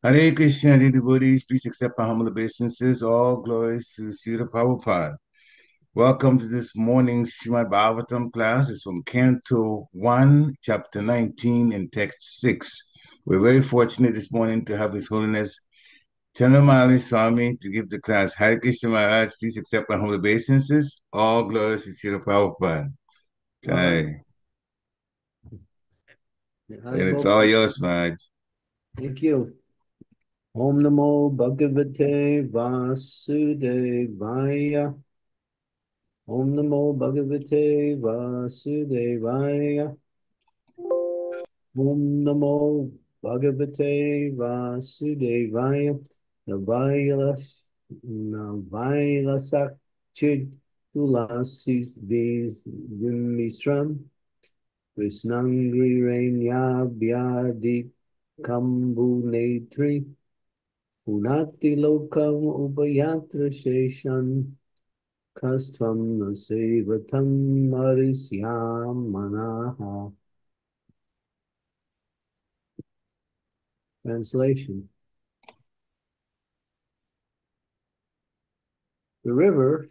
Hare Krishna, dear devotees, please accept my humble obeisances. All glories to Srila Prabhupada. Welcome to this morning's Srimad Bhagavatam class. It's from Canto 1, Chapter 19, and Text 6. We're very fortunate this morning to have His Holiness Candramauli Swami to give the class. Hare Krishna Maharaj, please accept my humble obeisances. All glories to Srila Prabhupada. Okay. And it's all yours, Maharaj. Thank you. Om Namo Bhagavate Vasudevaya. Om Namo Bhagavate Vasudevaya. Om Namo Bhagavate Vasudevaya. Navailas Navailasak Chid Tulasis Vis Vimisram. Krishnangri Renya Vyadi Kambu Netri. Punati lokam upayatra sheshan kastvam nasevatam marisyam manaha. Translation The river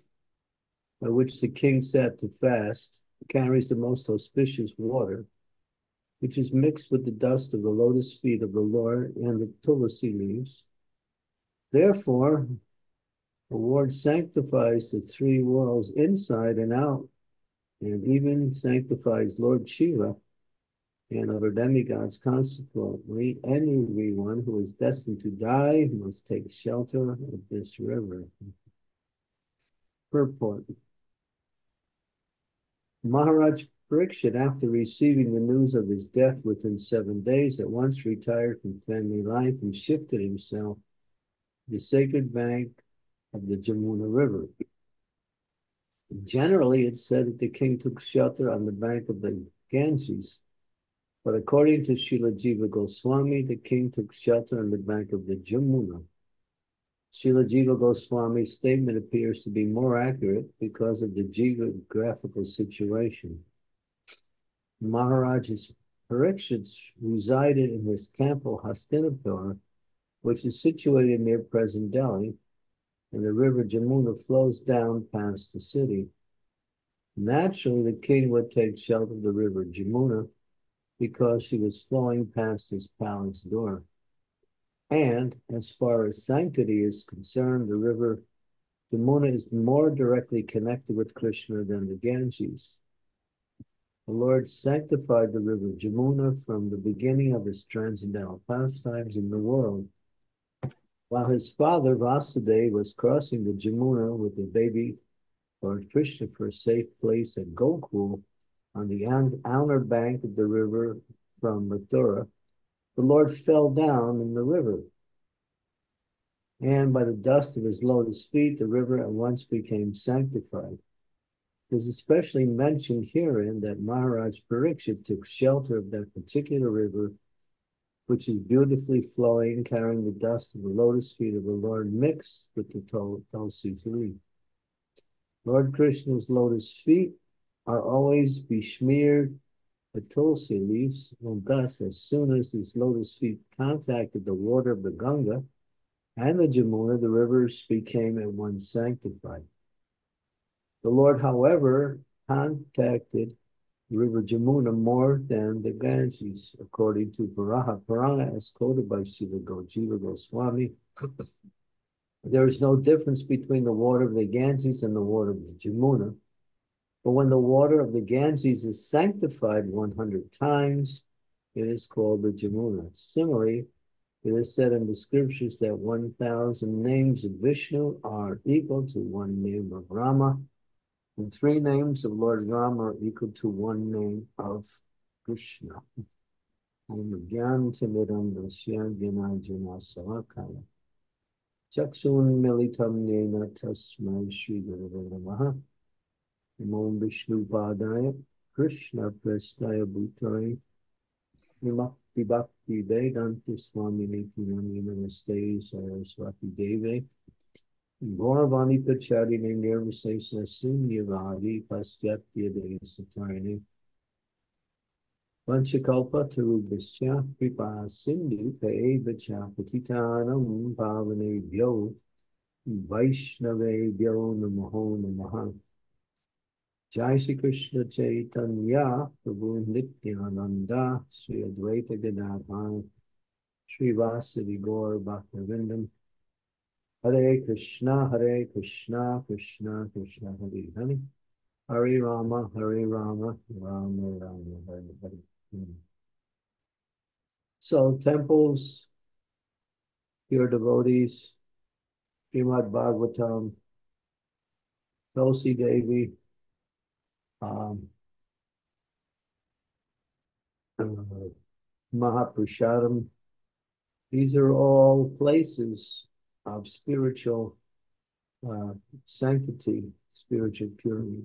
by which the king sat to fast carries the most auspicious water, which is mixed with the dust of the lotus feet of the Lord and the tulsi leaves. Therefore, the Lord sanctifies the three worlds inside and out, and even sanctifies Lord Shiva and other demigods. Consequently, anyone who is destined to die must take shelter of this river. Purport Maharaj Parikshit, after receiving the news of his death within seven days, at once retired from family life and shifted himself the sacred bank of the Jamuna River. Generally, it's said that the king took shelter on the bank of the Ganges, but according to Srila Jiva Goswami, the king took shelter on the bank of the Jamuna. Srila Jiva Goswami's statement appears to be more accurate because of the geographical situation. Maharaj's Parikshits resided in his temple Hastinapur which is situated near present Delhi, and the river Jamuna flows down past the city. Naturally, the king would take shelter of the river Jamuna because she was flowing past his palace door. And as far as sanctity is concerned, the river Jamuna is more directly connected with Krishna than the Ganges. The Lord sanctified the river Jamuna from the beginning of his transcendental pastimes in the world while his father Vasudeva was crossing the Jamuna with the baby Lord Krishna for a safe place at Gokul on the outer bank of the river from Mathura, the Lord fell down in the river. And by the dust of his lotus feet, the river at once became sanctified. It is especially mentioned herein that Maharaj Parikshit took shelter of that particular river which is beautifully flowing, carrying the dust of the lotus feet of the Lord mixed with the tulsi leaf. Lord Krishna's lotus feet are always besmeared with tulsi leaves, and thus, as soon as these lotus feet contacted the water of the Ganga and the Jamuna, the rivers became at once sanctified. The Lord, however, contacted river Jamuna more than the Ganges, according to Varaha Purana, as quoted by Srila Jiva Goswami. there is no difference between the water of the Ganges and the water of the Jamuna. But when the water of the Ganges is sanctified 100 times, it is called the Jamuna. Similarly, it is said in the scriptures that 1,000 names of Vishnu are equal to one name of Rama, and three names of Lord Rama are equal to one name of Krishna. Om Gyan Timiram Dasya Gyanajana Savakaya. Chaksun Militam Nena Tasmai Shri Guru. Om Vishnu Padaya Krishna Prestaya Bhutaya. Vimakti Bhakti Vedanti Swami Niti Namaste Saraswati Deve. Gauravani Pacharine Nirvisesa Sunyavadi Paschatya Desatarine Vanchakalpa tarubhascha kripa sindhu paevacha patitanam pavanebhyo Vaishnavebhyo namaho namaha Jai Shri Krishna Chaitanya Prabhu Nityananda Sri Advaita Gadadhar Sri Vasadi Gaur Bhaktivinoda Hare Krishna Hare Krishna Krishna Krishna Hare Hare Hare Rama Hare Rama Rama Rama Hare Hare So temples, pure devotees, Srimad Bhagavatam, Tulsi Devi, um, uh, Mahaprashadam. These are all places of spiritual uh, sanctity, spiritual purity,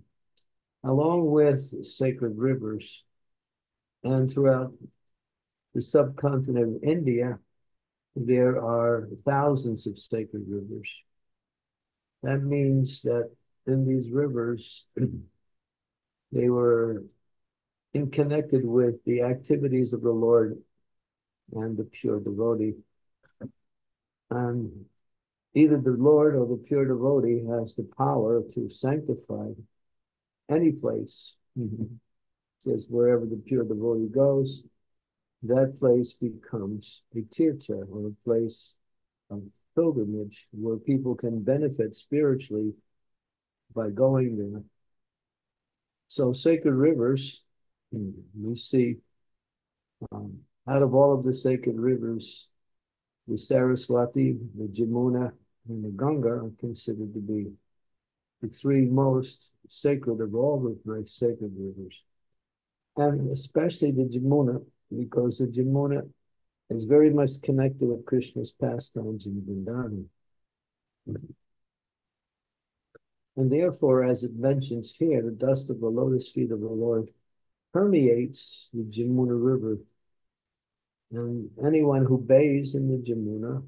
along with sacred rivers. And throughout the subcontinent of India, there are thousands of sacred rivers. That means that in these rivers, they were in connected with the activities of the Lord and the pure devotee. And either the Lord or the pure devotee has the power to sanctify any place. Mm-hmm. Says wherever the pure devotee goes, that place becomes a tirtha or a place of pilgrimage where people can benefit spiritually by going there. So sacred rivers, we see um, out of all of the sacred rivers, the Saraswati, the Jamuna, the Ganga are considered to be the three most sacred of all the very sacred rivers. And especially the Jamuna, because the Jamuna is very much connected with Krishna's pastimes in Vrindavan. And therefore, as it mentions here, the dust of the lotus feet of the Lord permeates the Jamuna River. And anyone who bathes in the Jamuna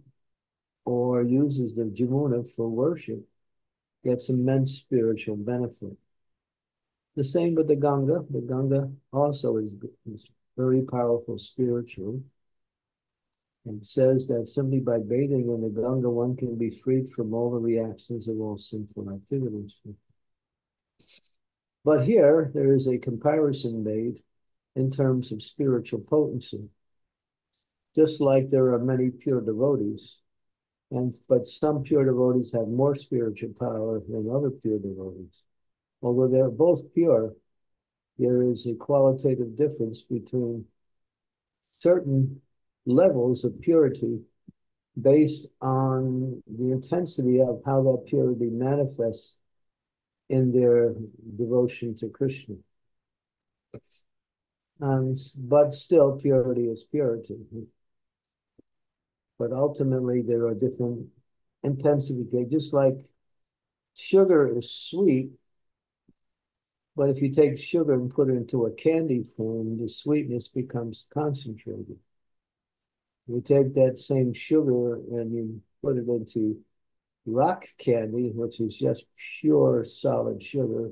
or uses the Jamuna for worship gets immense spiritual benefit. The same with the Ganga. The Ganga also is, is very powerful spiritual. And says that simply by bathing in the Ganga, one can be freed from all the reactions of all sinful activities. But here, there is a comparison made in terms of spiritual potency. Just like there are many pure devotees, and but some pure devotees have more spiritual power than other pure devotees. Although they're both pure, there is a qualitative difference between certain levels of purity based on the intensity of how that purity manifests in their devotion to Krishna. And, but still, purity is purity. But ultimately, there are different intensifications. Just like sugar is sweet, but if you take sugar and put it into a candy form, the sweetness becomes concentrated. You take that same sugar and you put it into rock candy, which is just pure solid sugar,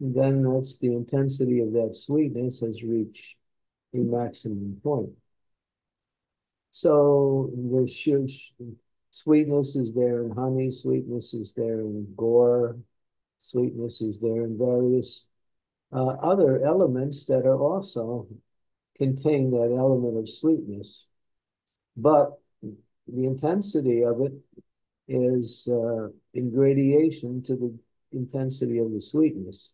then that's the intensity of that sweetness has reached a maximum point. So the sweetness is there in honey, sweetness is there in gur, Sweetness is there in various uh, other elements that are also contain that element of sweetness. But the intensity of it is uh, in gradation to the intensity of the sweetness.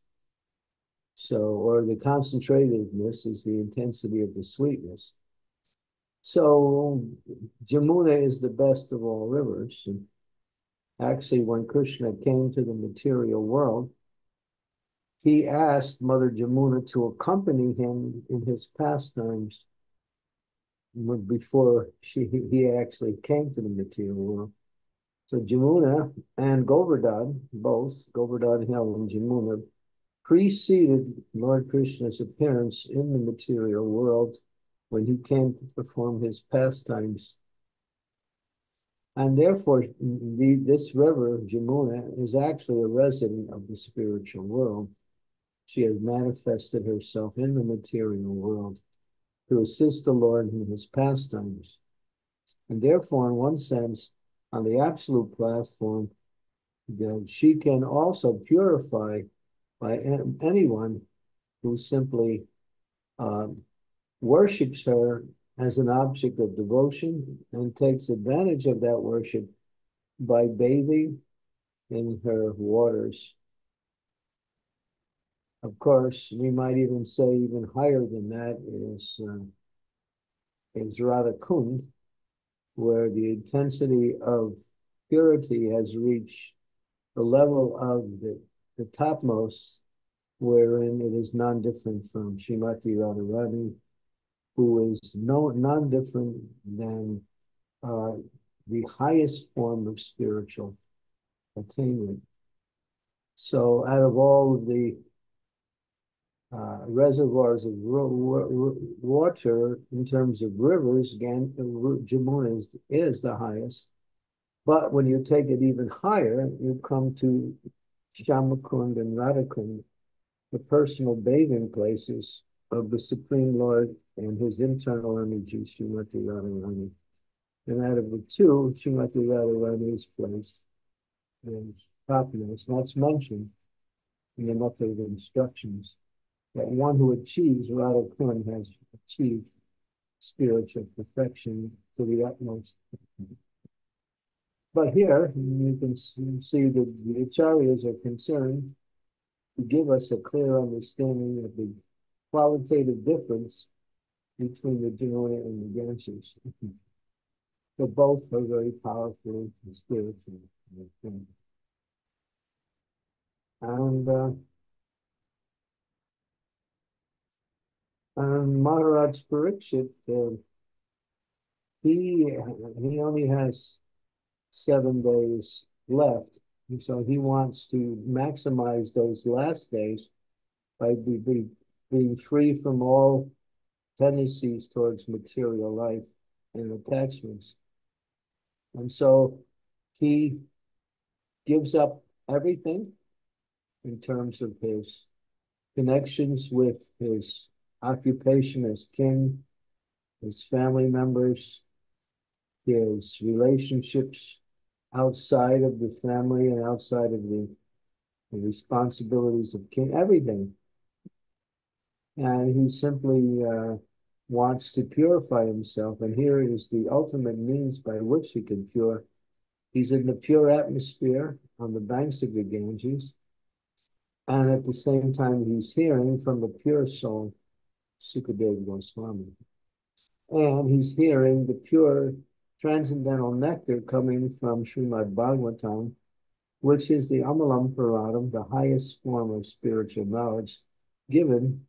So, or the concentratedness is the intensity of the sweetness. So, Jamuna is the best of all rivers. And Actually, when Krishna came to the material world, he asked Mother Jamuna to accompany him in his pastimes before she, he actually came to the material world. So Jamuna and Govardhan, both Govardhan Hill and Jamuna, preceded Lord Krishna's appearance in the material world when he came to perform his pastimes and therefore, the, this river, Jamuna, is actually a resident of the spiritual world. She has manifested herself in the material world to assist the Lord in his pastimes. And therefore, in one sense, on the absolute platform, that she can also purify by anyone who simply um, worships her as an object of devotion and takes advantage of that worship by bathing in her waters. Of course, we might even say even higher than that is uh, is Radha Kund, where the intensity of purity has reached the level of the, the topmost, wherein it is non-different from Srimati Radharani, who is no non-different than uh, the highest form of spiritual attainment. So out of all of the uh, reservoirs of water in terms of rivers, Gan Jamuna is, is the highest. But when you take it even higher, you come to Shyamakund and Radhakund, the personal bathing places of the Supreme Lord and his internal energy, Srimati Radharani. And out of the two, Srimati Radharani's place is topmost. That's mentioned in the Nectar of Instructions that one who achieves Radha Kund has achieved spiritual perfection to the utmost. But here you can see that the acharyas are concerned to give us a clear understanding of the qualitative difference between the Jamuna and the Ganges. so both are very powerful and spiritual. And uh, and Maharaj Parikshit, uh, he he only has seven days left, and so he wants to maximize those last days by be, be, being free from all tendencies towards material life and attachments. And so he gives up everything in terms of his connections with his occupation as king, his family members, his relationships outside of the family and outside of the, the responsibilities of king, everything. And he simply uh, wants to purify himself. And here is the ultimate means by which he can pure. He's in the pure atmosphere on the banks of the Ganges. And at the same time, he's hearing from the pure soul Sukadeva Goswami. And he's hearing the pure transcendental nectar coming from Srimad Bhagavatam, which is the Amalam Paradam, the highest form of spiritual knowledge given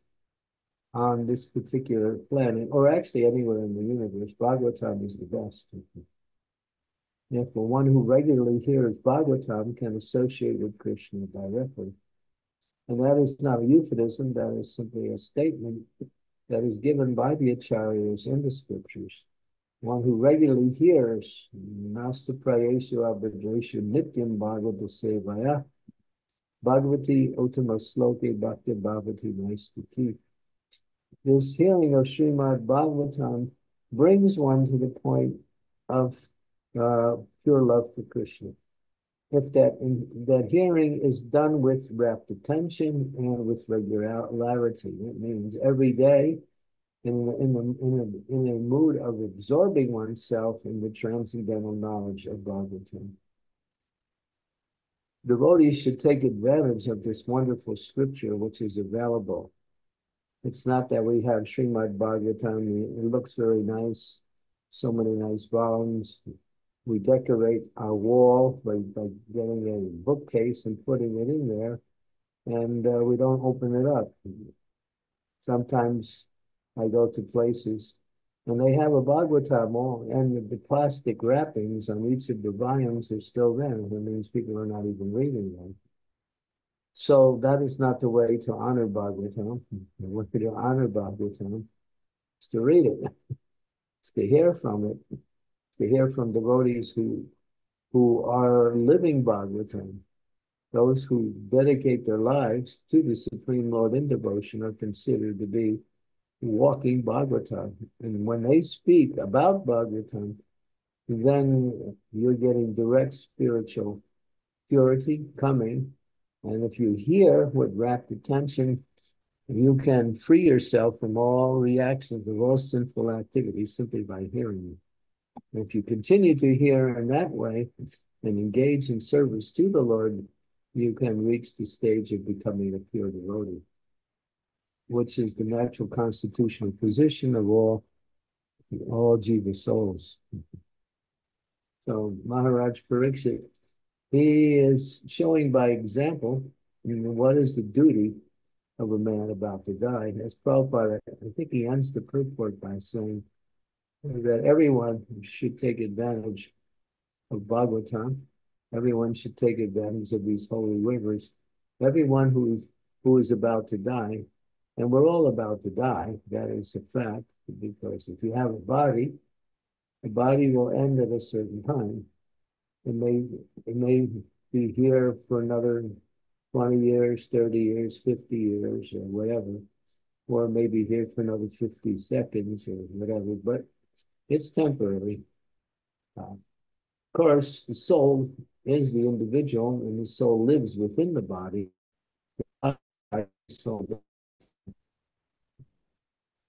on this particular planet, or actually anywhere in the universe. Bhagavatam is the best. Therefore, one who regularly hears Bhagavatam can associate with Krishna directly. And that is not a euphemism, that is simply a statement that is given by the acharyas in the scriptures. One who regularly hears Master Prayeshu Abhadreshu Nityam Bhagavata Sevaya Bhagavati Uttama Sloke Bhakti Bhavati Naistiki. This hearing of Srimad Bhagavatam brings one to the point of uh, pure love for Krishna. If that that hearing is done with rapt attention and with regularity, it means every day in, in, in, a, in a mood of absorbing oneself in the transcendental knowledge of Bhagavatam. Devotees should take advantage of this wonderful scripture which is available. It's not that we have Srimad Bhagavatam, it looks very nice, so many nice volumes. We decorate our wall by, by getting a bookcase and putting it in there, and uh, we don't open it up. Sometimes I go to places and they have a Bhagavatam all, and the plastic wrappings on each of the volumes is still there. That means people are not even reading them. So that is not the way to honor Bhagavatam. The way to honor Bhagavatam is to read it, it's to hear from it, it's to hear from devotees who who are living Bhagavatam. Those who dedicate their lives to the Supreme Lord in devotion are considered to be walking Bhagavatam. And when they speak about Bhagavatam, then you're getting direct spiritual purity coming. And if you hear with rapt attention, you can free yourself from all reactions of all sinful activities simply by hearing. If you continue to hear in that way and engage in service to the Lord, you can reach the stage of becoming a pure devotee, which is the natural constitutional position of all, all jiva souls. So Maharaj Pariksit, he is showing by example you know, what is the duty of a man about to die. As Prabhupada, I think he ends the purport by saying that everyone should take advantage of Bhagavatam. Everyone should take advantage of these holy rivers. Everyone who's who is about to die, and we're all about to die. That is a fact, because if you have a body, the body will end at a certain time. It may it may be here for another 20 years, 30 years, 50 years, or whatever, or maybe here for another 50 seconds or whatever, but it's temporary. Uh, of course, the soul is the individual, and the soul lives within the body. The soul.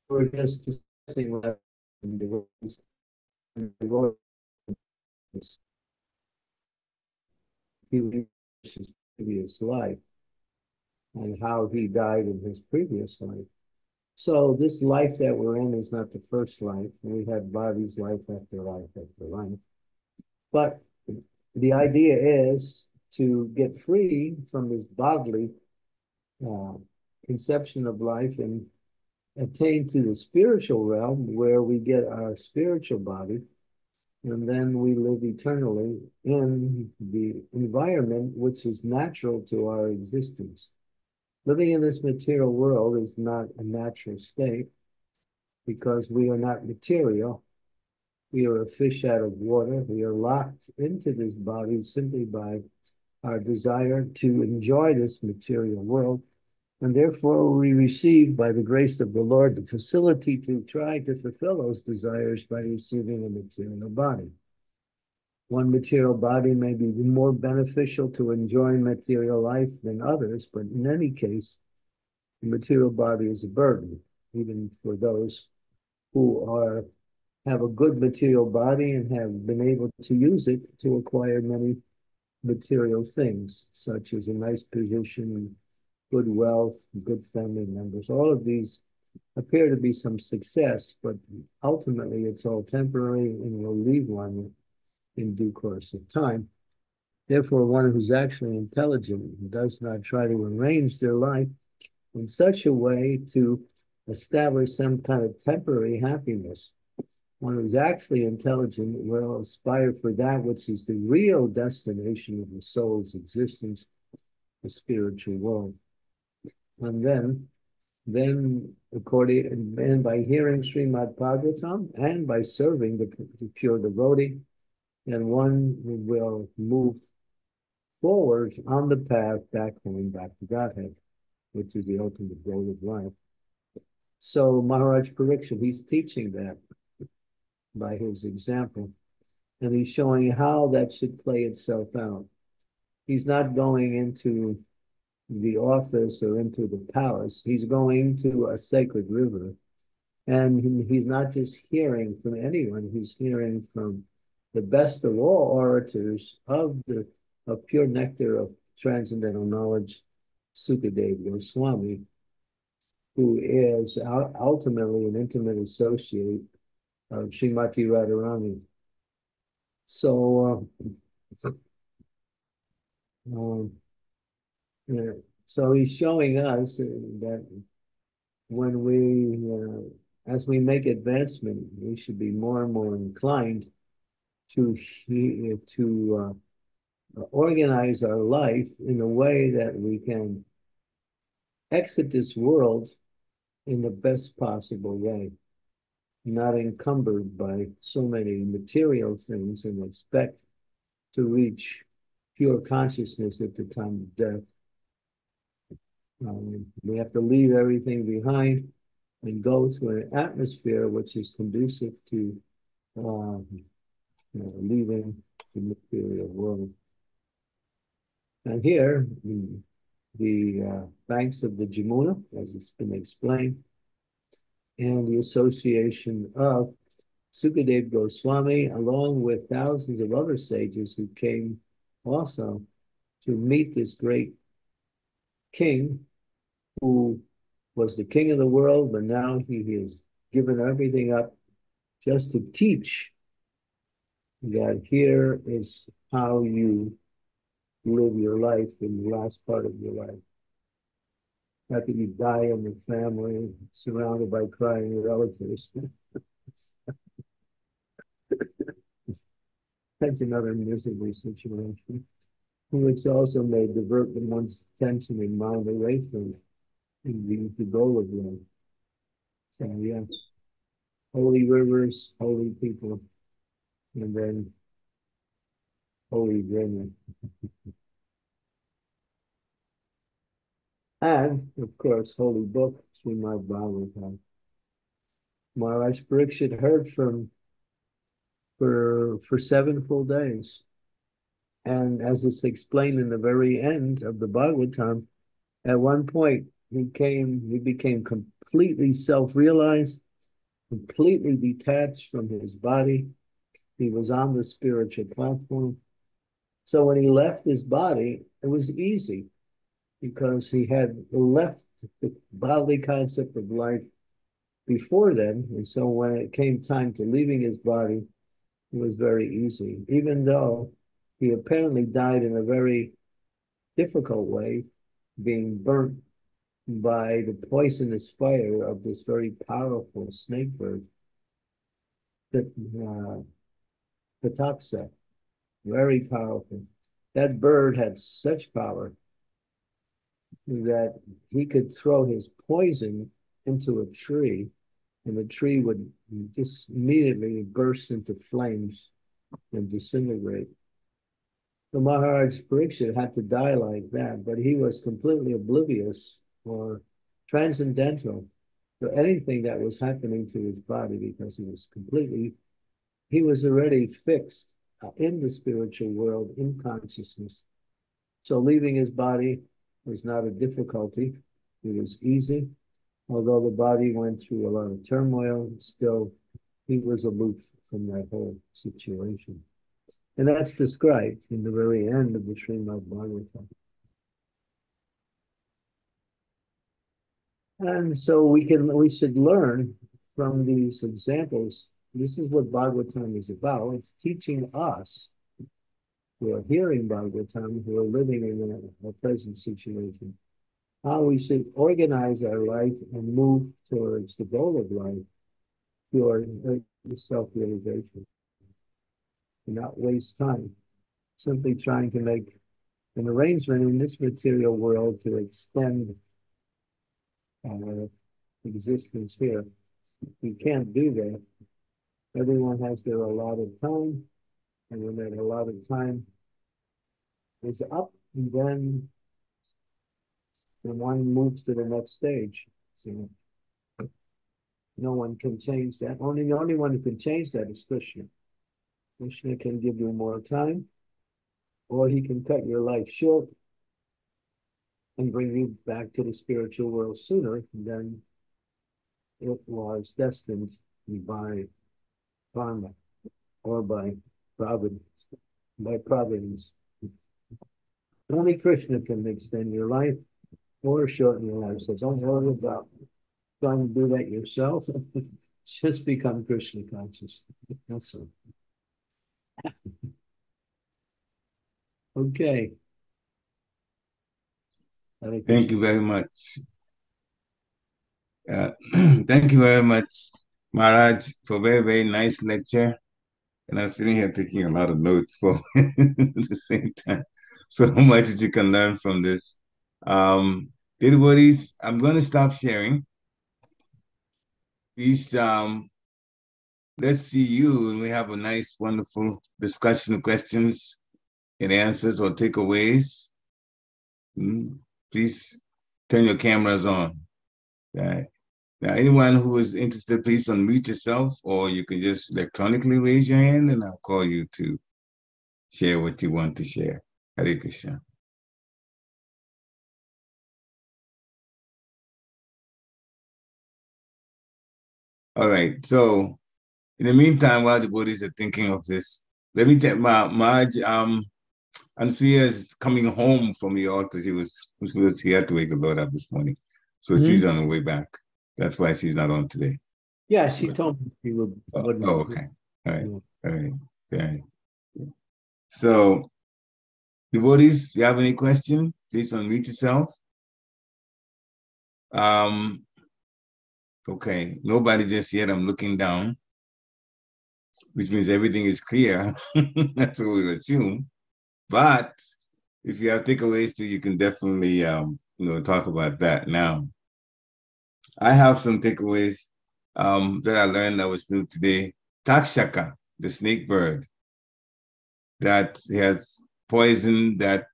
We're just discussing his previous life and how he died in his previous life. So this life that we're in is not the first life. We have bodies life after life after life. But the idea is to get free from this bodily uh, conception of life and attain to the spiritual realm where we get our spiritual body and then we live eternally in the environment which is natural to our existence. Living in this material world is not a natural state because we are not material. We are a fish out of water. We are locked into this body simply by our desire to enjoy this material world and therefore, we receive, by the grace of the Lord, the facility to try to fulfill those desires by receiving a material body. One material body may be more beneficial to enjoying material life than others, but in any case, the material body is a burden, even for those who are have a good material body and have been able to use it to acquire many material things, such as a nice position good wealth, good family members. All of these appear to be some success, but ultimately it's all temporary and will leave one in due course of time. Therefore, one who's actually intelligent does not try to arrange their life in such a way to establish some kind of temporary happiness. One who's actually intelligent will aspire for that which is the real destination of the soul's existence, the spiritual world. And then, then according and by hearing Srimad Bhagavatam and by serving the, the pure devotee, and one will move forward on the path back home, back to Godhead, which is the ultimate goal of life. So Maharaj Pariksit, he's teaching that by his example, and he's showing how that should play itself out. He's not going into the office or into the palace. He's going to a sacred river. And he's not just hearing from anyone, he's hearing from the best of all orators of the of pure nectar of transcendental knowledge, Sukadev Goswami, who is ultimately an intimate associate of Srimati Radharani. So, uh, um, So he's showing us that when we, uh, as we make advancement, we should be more and more inclined to to uh, organize our life in a way that we can exit this world in the best possible way, not encumbered by so many material things and expect to reach pure consciousness at the time of death. Um, we have to leave everything behind and go to an atmosphere which is conducive to um, you know, leaving the material world. And here, the, the uh, banks of the Jamuna, as it's been explained, and the association of Sukadev Goswami, along with thousands of other sages who came also to meet this great king who was the king of the world, but now he has given everything up just to teach that here is how you live your life in the last part of your life. After you die in the family, surrounded by crying relatives. That's another miserable situation, which also may divert the one's attention and mind away from the, the goal of life. So, yeah, holy rivers, holy people, and then holy women. and, of course, holy book, Srimad Bhagavatam. Maharaj Pariksit heard from for for seven full days. And as it's explained in the very end of the Bhagavatam, at one point he came, he became completely self-realized, completely detached from his body. He was on the spiritual platform. So when he left his body, it was easy because he had left the bodily concept of life before then. And so when it came time to leaving his body, it was very easy, even though he apparently died in a very difficult way, being burnt by the poisonous fire of this very powerful snake bird, the uh, very powerful. That bird had such power that he could throw his poison into a tree and the tree would just immediately burst into flames and disintegrate. The Maharaj Pariksit had to die like that, but he was completely oblivious or transcendental to anything that was happening to his body because he was completely, he was already fixed uh, in the spiritual world, in consciousness. So leaving his body was not a difficulty, it was easy although the body went through a lot of turmoil, still he was aloof from that whole situation. And that's described in the very end of the Srimad Bhagavatam. And so we can we should learn from these examples. This is what Bhagavatam is about. It's teaching us who are hearing Bhagavatam, who are living in a, a present situation, how we should organize our life and move towards the goal of life, towards uh, self-realization. Not waste time, simply trying to make an arrangement in this material world to extend our existence here. We can't do that. Everyone has their allotted time, and when that allotted time is up, then and one moves to the next stage. So no one can change that. Only the only one who can change that is Krishna. Krishna can give you more time, or he can cut your life short and bring you back to the spiritual world sooner than it was destined by karma or by providence. By providence. Only Krishna can extend your life or shorten your life. So don't worry about trying to do that yourself. Just become Krishna conscious. That's all. okay. Thank you very much. Uh, thank you very much, Maharaj, for a very, very nice lecture. And I'm sitting here taking a lot of notes for at the same time. So much that you can learn from this. Um, devotees, I'm going to stop sharing. Please, um, let's see you and we have a nice, wonderful discussion of questions and answers or takeaways. Mm, please turn your cameras on. Right. Now, anyone who is interested, please unmute yourself, or you can just electronically raise your hand and I'll call you to share what you want to share. Hare Krishna. All right. So, in the meantime, while the bodies are thinking of this, let me tell my my um, Ansuya is coming home from the altar. She was, she was here to wake the Lord up this morning. So mm-hmm. she's on her way back. That's why she's not on today. Yeah, she told me she would. Oh, oh okay. All right. All right. Okay. So, devotees, you have any question? Please unmute yourself. Um, Okay, nobody just yet. I'm looking down, which means everything is clear. That's what we'll assume. But if you have takeaways too, you can definitely um, you know talk about that now. I have some takeaways um, that I learned that was new today. Takshaka, the snake bird, that has poison that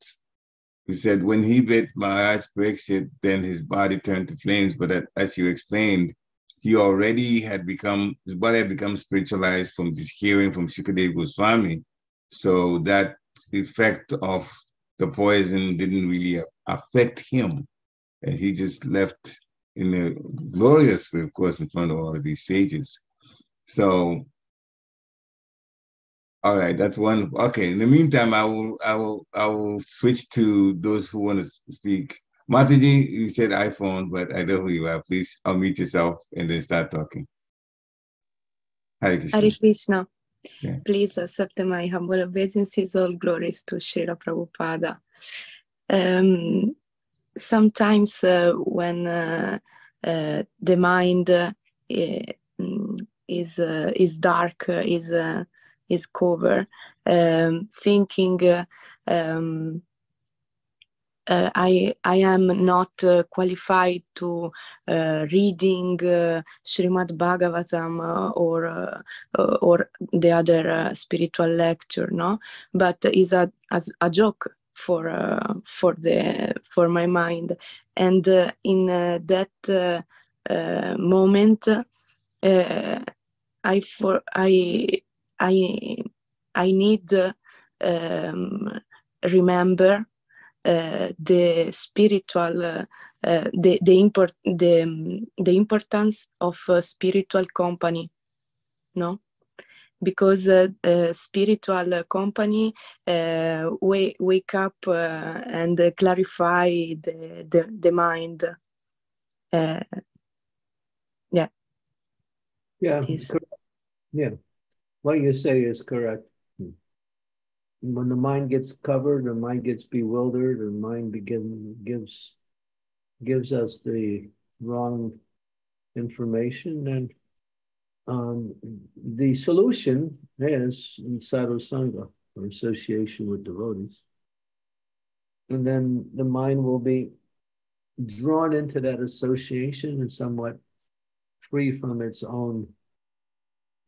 he said when he bit Maharaj Pariksit, then his body turned to flames. But as you explained, he already had become, his body had become spiritualized from this hearing from Shukadev Goswami. So that effect of the poison didn't really affect him. And he just left in a glorious way, of course, in front of all of these sages. So, all right, that's one. Okay, in the meantime, I will, I will, I will switch to those who want to speak. Mataji, you said iPhone, but I know who you are. Please unmute yourself and then start talking. Hare Krishna. Hare Krishna. Yeah. Please accept my humble obeisances. All glories to Srila Prabhupada. Um, sometimes uh, when uh, uh, the mind uh, is uh, is dark, uh, is is covered, um, thinking um, uh, I, I am not uh, qualified to uh, reading uh, Srimad Bhagavatam uh, or uh, or the other spiritual lecture, no, but is a, a, a joke for for the for my mind, and in that moment, I for I I I need um, remember the spiritual uh, the the import the the importance of spiritual company no? Because uh, spiritual company uh, wake, wake up uh, and clarify the, the, the mind yeah. Yeah yeah. What you say is correct when the mind gets covered, the mind gets bewildered, the mind begin gives gives us the wrong information, and um, the solution is sadhu or association with devotees, and then the mind will be drawn into that association and somewhat free from its own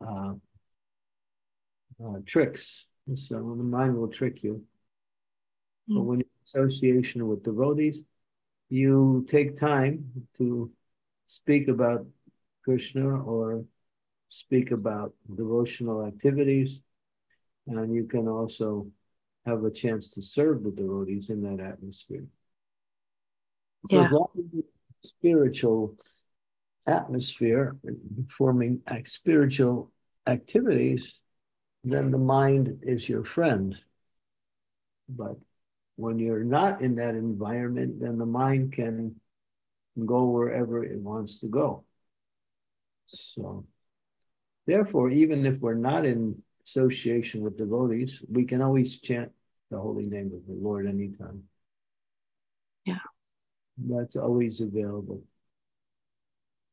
uh, uh, tricks so the mind will trick you. But hmm. when you're association with devotees, you take time to speak about Krishna or speak about devotional activities, and you can also have a chance to serve the devotees in that atmosphere. So yeah. spiritual atmosphere, performing spiritual activities, then the mind is your friend. But when you're not in that environment, then the mind can go wherever it wants to go. So, therefore, even if we're not in association with devotees, we can always chant the holy name of the Lord anytime. Yeah. That's always available.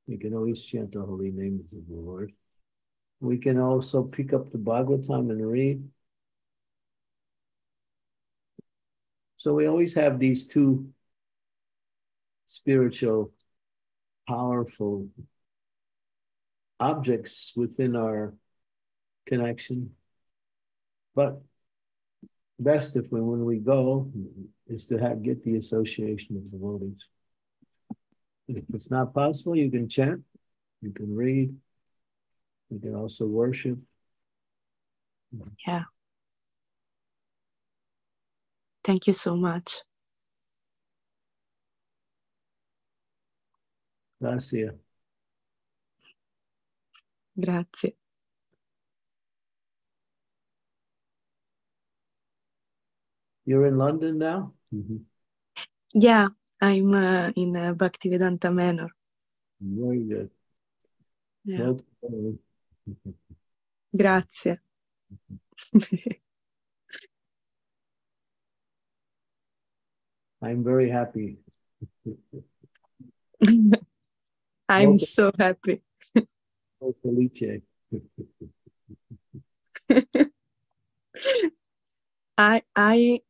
You can always chant the holy name of the Lord. We can also pick up the Bhagavatam and read. So we always have these two spiritual, powerful objects within our connection. But best if we, when we go is to have get the association of the devotees. If it's not possible, you can chant You can read. You can also worship. Yeah. Thank you so much. Grazie. Grazie. You're in London now? Mm-hmm. Yeah, I'm uh, in uh, Bhaktivedanta Manor. Very good. Yeah. Grazie. I'm very happy. I'm so happy. Felice. I I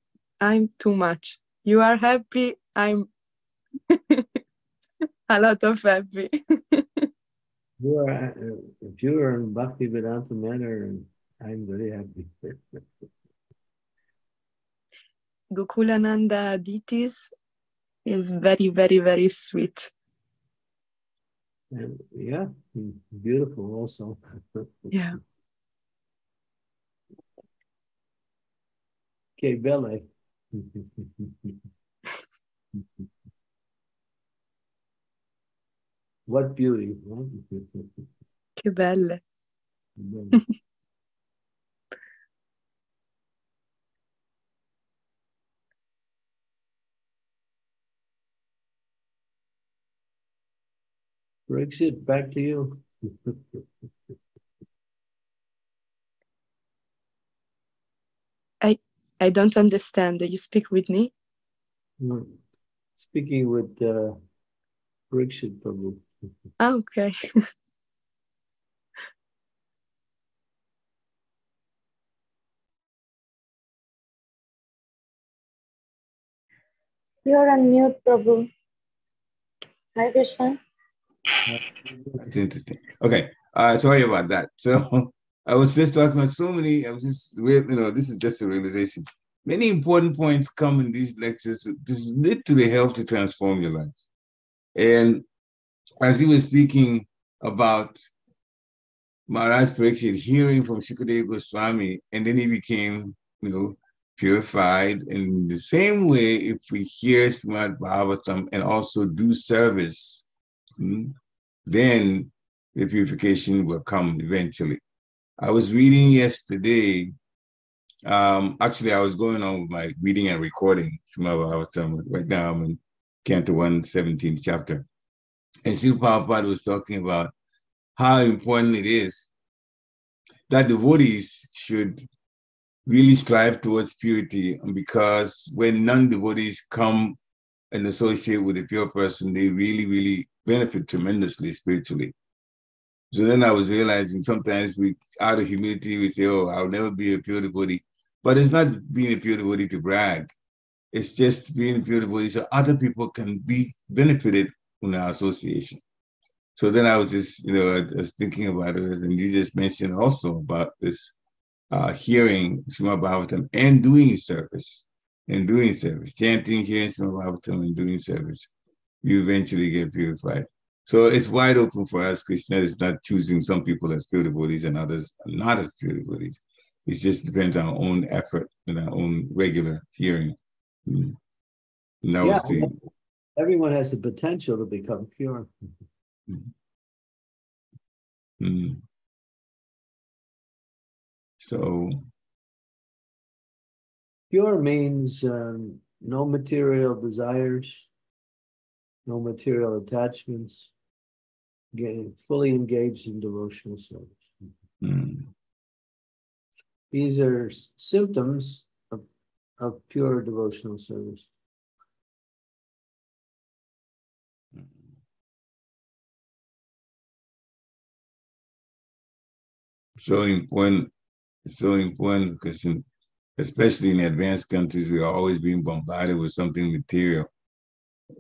I'm too much. You are happy. I'm a lot of happy. You are if you are in Bhakti Vedanta Manor, I'm very happy. Gokulananda Deities is very, very, very sweet. And yeah, beautiful also. yeah. Che belle. what beauty. Che belle. Brexit, back to you. I I don't understand. Do you speak with me? No. Speaking with uh, Brexit Prabhu. Ah, okay. You're on mute, Prabhu. Hi, Krishna. That's interesting. Okay, uh, sorry about that. So I was just talking about so many. I was just, you know, this is just a realization. Many important points come in these lectures. This is literally help to transform your life. And as he was speaking about Maharaj Pariksit hearing from Shukadeva Goswami, and then he became, you know, purified. In the same way, if we hear Srimad Bhagavatam and also do service, hmm, then the purification will come eventually. I was reading yesterday. Um, actually, I was going on with my reading and recording. Right now, I'm in Canto 1, 17th chapter. And Sri Prabhupada was talking about how important it is that devotees should really strive towards purity because when non-devotees come and associate with a pure person, they really, really benefit tremendously spiritually. So then I was realizing sometimes we, out of humility, we say, "Oh, I'll never be a pure devotee," but it's not being a pure devotee to brag. It's just being a pure devotee so other people can be benefited our association. So then I was just, you know, I was thinking about it, and you just mentioned also about this uh, hearing Srimad Bhagavatam and doing service, and doing service, chanting, hearing Srimad Bhagavatam, and doing service you eventually get purified. So it's wide open for us Krishna is not choosing some people as pure devotees and others not as pure devotees. It just depends on our own effort and our own regular hearing. Mm. And that yeah, was the, everyone has the potential to become pure. Mm. So pure means um, no material desires, no material attachments, getting fully engaged in devotional service. mm, These are symptoms of, of pure devotional service. So important, It's so important because in, especially in advanced countries, we are always being bombarded with something material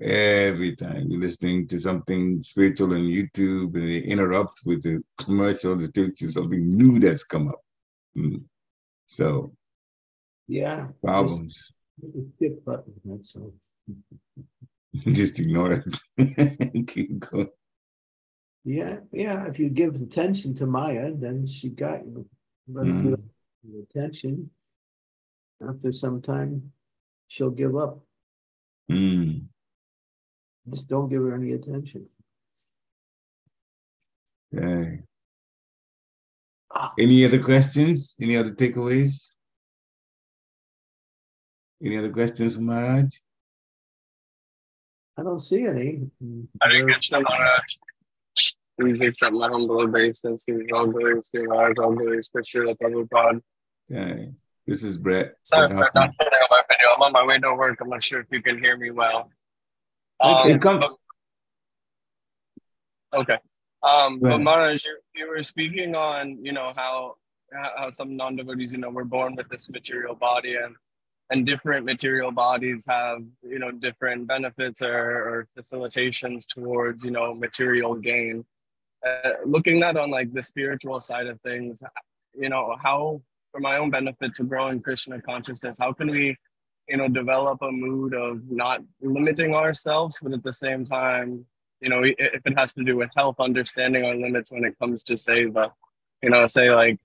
every time you're listening to something spiritual on YouTube and they interrupt with the commercial to teach you something new that's come up. Mm. So, yeah, problems. That's all. Just ignore it. Keep going. Yeah, yeah. If you give attention to Maya, then she got you. But mm. if you hmm. don't attention, after some time, she'll give up. Mm. Just don't give her any attention. Okay. Ah. Any other questions? Any other takeaways? Any other questions from Maharaj? I don't see any. Hare Krishna Maharaj. Please accept my humble obeisance obeisances. All glories to Maharaj, all glories to Srila Prabhupada. Okay. This is Brett. Sorry for not putting on my video. I'm on my way to work. I'm not sure if you can hear me well. Um, come. Okay. Um, but Maharaj, you, you were speaking on, you know, how how some non-devotees, you know, were born with this material body and and different material bodies have, you know, different benefits or, or facilitations towards, you know, material gain. Uh, looking at on like the spiritual side of things, you know, how for my own benefit to grow in Krishna consciousness, how can we, you know, develop a mood of not limiting ourselves, but at the same time, you know, if it has to do with health, understanding our limits when it comes to seva, you know, say like,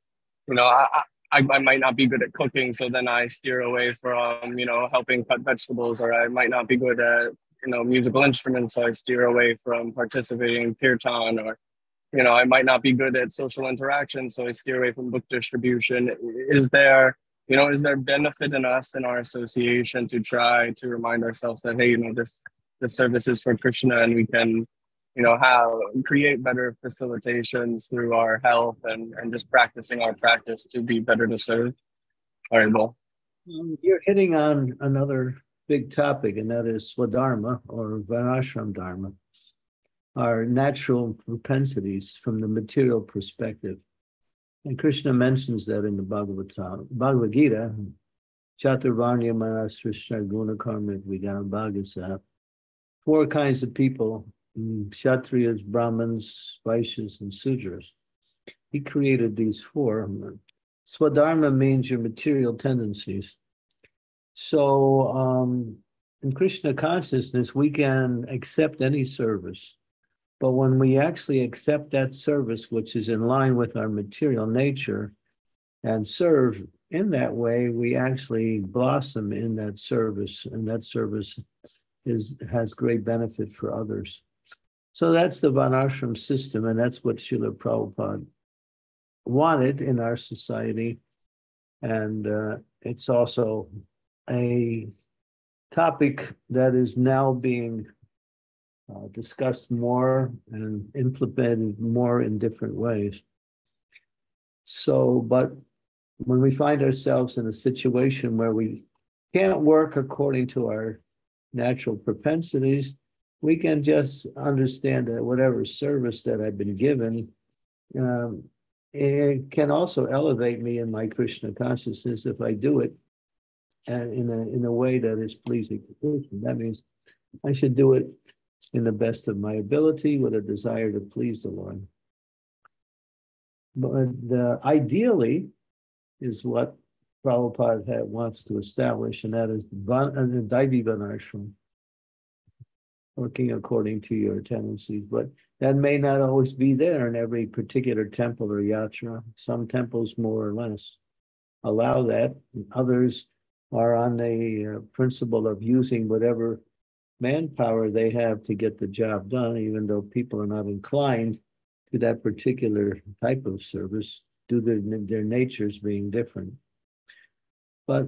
you know, I, I, I might not be good at cooking, so then I steer away from, you know, helping cut vegetables, or I might not be good at, you know, musical instruments, so I steer away from participating in kirtan, or you know, I might not be good at social interaction, so I steer away from book distribution. Is there, you know, is there benefit in us in our association to try to remind ourselves that, hey, you know, this this service is for Krishna and we can, you know, have create better facilitations through our health and, and just practicing our practice to be better to serve. All right, well. Um, you're hitting on another big topic, and that is Swadharma or Varnashram Dharma our natural propensities from the material perspective. And Krishna mentions that in the Bhagavad, Gita, Chaturvarnya Manasrishna Gunakarma Vidam four kinds of people, mm, Kshatriyas, Brahmins, Vaishyas, and Sudras. He created these four. Swadharma means your material tendencies. So um, in Krishna consciousness, we can accept any service but when we actually accept that service, which is in line with our material nature, and serve in that way, we actually blossom in that service, and that service is has great benefit for others. So that's the Varnashram system, and that's what Srila Prabhupada wanted in our society. And uh, it's also a topic that is now being uh, discussed more and implemented more in different ways. So, but when we find ourselves in a situation where we can't work according to our natural propensities, we can just understand that whatever service that I've been given, um, it can also elevate me in my Krishna consciousness if I do it in a in a way that is pleasing to Krishna. That means I should do it in the best of my ability with a desire to please the Lord. But uh, ideally is what Prabhupada wants to establish, and that is the uh, Daivi Varnashram, working according to your tendencies. But that may not always be there in every particular temple or yatra. Some temples more or less allow that, others are on the uh, principle of using whatever manpower they have to get the job done, even though people are not inclined to that particular type of service due to their natures being different. But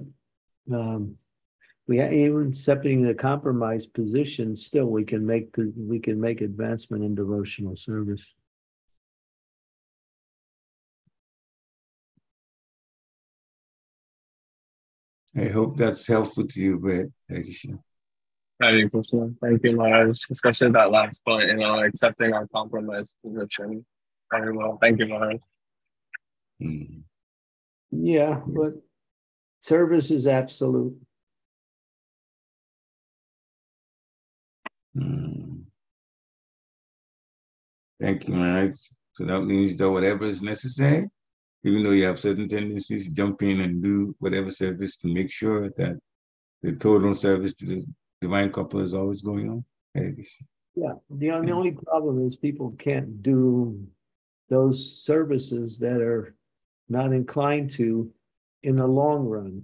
um, we even accepting the compromise position, still we can make we can make advancement in devotional service. I hope that's helpful to you, Brett. Thank you. Hare Krishna. Thank you, Maharaj. Especially that last point, you know, accepting our compromise position very well. Thank you, Maharaj. Mm. Yeah, but service is absolute. Mm. Thank you, Maharaj. So that means that whatever is necessary, even though you have certain tendencies, jump in and do whatever service to make sure that the total service to the divine couple is always going on. Yeah, the, the only problem is people can't do those services that are not inclined to in the long run.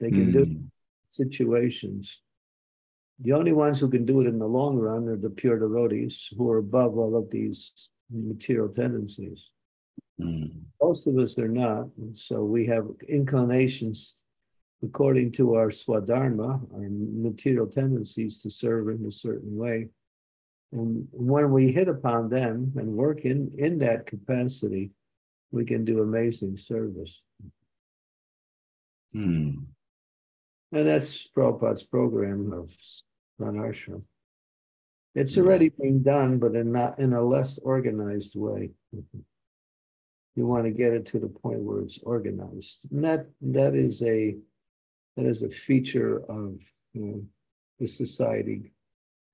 They can mm. do hmm. situations. The only ones who can do it in the long run are the pure devotees who are above all of these material tendencies. Mm. Most of us are not. So we have inclinations according to our swadharma, our material tendencies to serve in a certain way. And when we hit upon them and work in, in that capacity, we can do amazing service. Hmm. And that's Prabhupada's program of Varnashram. It's hmm. already being done, but in not in a less organized way. You want to get it to the point where it's organized. And that that is a that is a feature of you know, the society.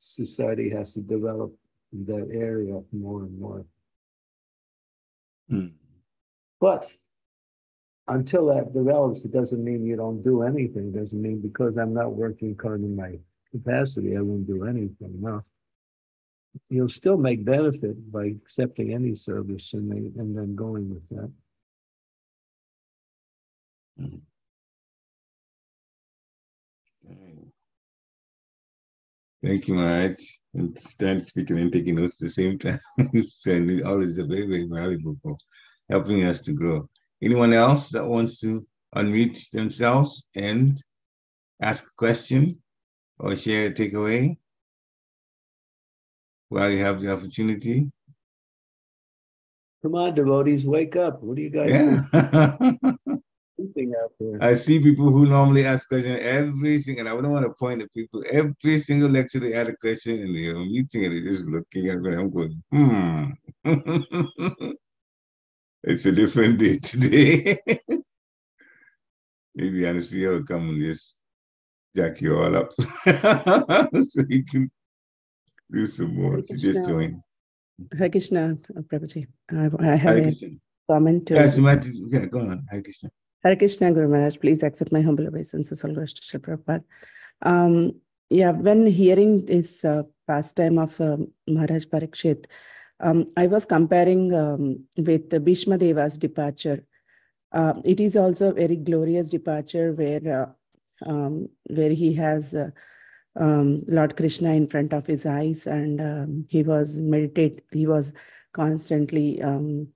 Society has to develop that area more and more. Mm. But until that develops, it doesn't mean you don't do anything. It doesn't mean because I'm not working according to my capacity, I won't do anything. No. You'll still make benefit by accepting any service and then, and then going with that. Mm. Thank you, Matt. And stand speaking and taking notes at the same time. and always very, very valuable for helping us to grow. Anyone else that wants to unmute themselves and ask a question or share a takeaway while you have the opportunity? Come on, devotees, wake up. What are you guys yeah. doing? out there. I see people who normally ask questions every single, and I wouldn't want to point at people. Every single lecture they had a question and they're meeting and they're just looking at me. I'm going, hmm. it's a different day today. Maybe Anastasia will come and just jack you all up so you can do some more. So just join. Hare Krishna, Prabhuji. I, I have Hare a comment. To... Yes, yeah, go on. Hare Krishna. Hare Krishna, Guru Maharaj, please accept my humble obeisances, all goes to Prabhupada. Um, yeah, when hearing this uh, pastime of uh, Maharaj Parikshit, um, I was comparing um, with Bhishma Deva's departure. Uh, it is also a very glorious departure where uh, um, where he has uh, um, Lord Krishna in front of his eyes, and um, he was meditate. He was constantly um,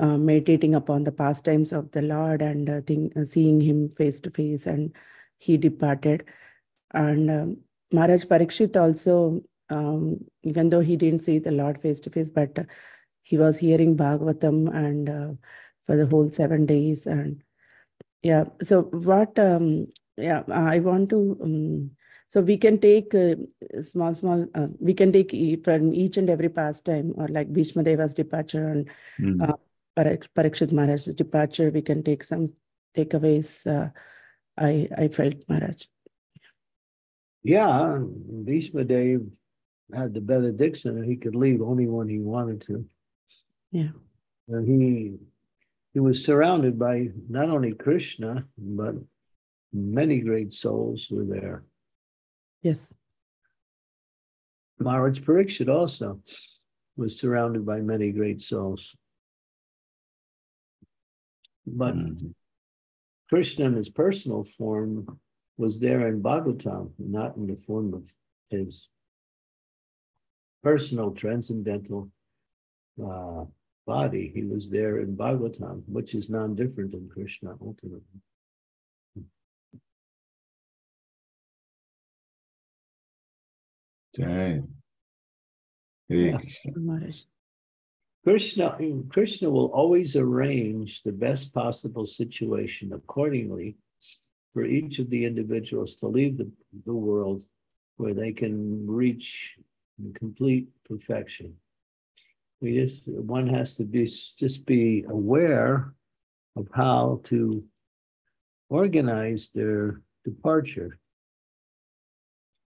uh, meditating upon the pastimes of the Lord and uh, think, uh, seeing him face to face, and he departed. And um, Maharaj Parikshit also, um, even though he didn't see the Lord face to face, but uh, he was hearing Bhagavatam and uh, for the whole seven days. And yeah, so what? Um, yeah, I want to. Um, so we can take uh, small, small. Uh, we can take from each and every pastime, or like Bhishma Deva's departure and mm. Parikshit Maharaj's departure, we can take some takeaways. Uh, I I felt Maharaj. Yeah, Bhishma Dev had the benediction and he could leave only when he wanted to. Yeah. And he he was surrounded by not only Krishna, but many great souls were there. Yes. Maharaj Parikshit also was surrounded by many great souls. But mm-hmm. Krishna in his personal form was there in Bhagavatam, not in the form of his personal transcendental uh, body. He was there in Bhagavatam, which is non different than Krishna ultimately. Jai. Yeah. Krishna, Krishna will always arrange the best possible situation accordingly for each of the individuals to leave the, the world where they can reach complete perfection. We just one has to be just be aware of how to organize their departure.